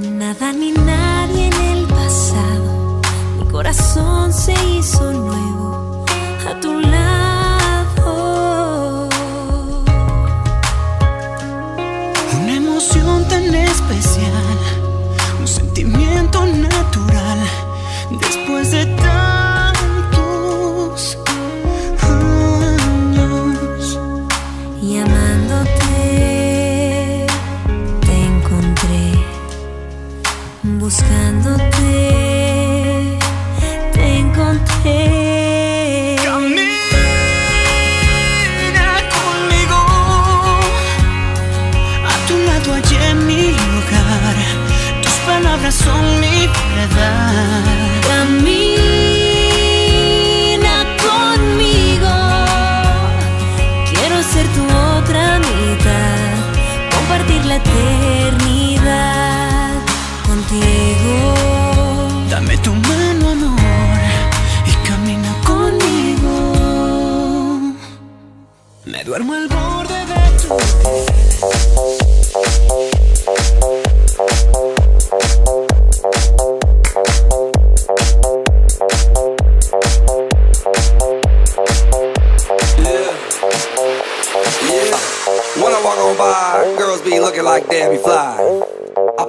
Nada ni nadie en el pasado, mi corazón se hizo nuevo a tu lado. Una emoción tan especial, un sentimiento natural después de Buscándote te encontré conmigo conmigo. A tu lado allí mi lugar. Tus palabras son mi piedad. Duermo al borde de tu Yeah. When I walk on by, girls be looking like Debbie Fly.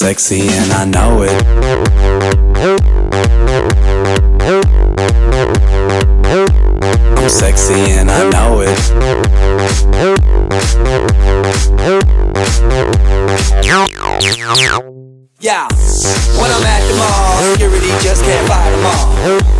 sexy and I know it. I'm sexy and I know it. Yeah, when I'm at the mall, security just can't fight them all.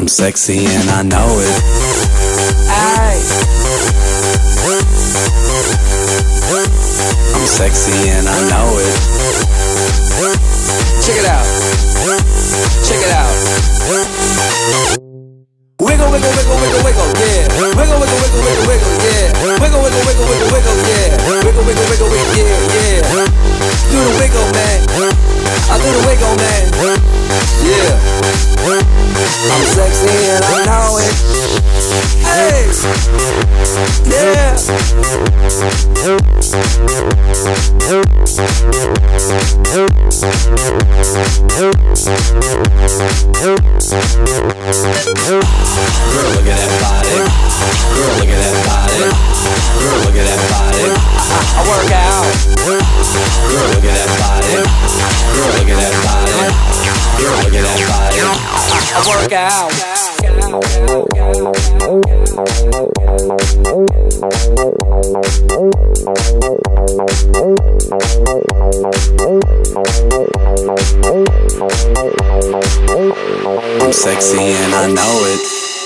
I'm sexy and I know it. Aye. I'm sexy and I know it. Check it out. Check it out. Wiggle, wiggle, wiggle, wiggle, wiggle, yeah. Wiggle, wiggle, wiggle, wiggle, wiggle, yeah. Wiggle, wiggle, wiggle, wiggle, wiggle, yeah. Wiggle, wiggle, wiggle, wiggle, yeah, yeah. Do the wiggle, man. I do the wiggle, man. Yeah. I'm sexy and I know it. Hey. Yeah. Girl, look at that body. Girl, look at that body. Girl, look at that body. I, work out. Girl, look at that body. Girl, look at that body. Girl, look at that body. I, work out. I'm sexy and I know it.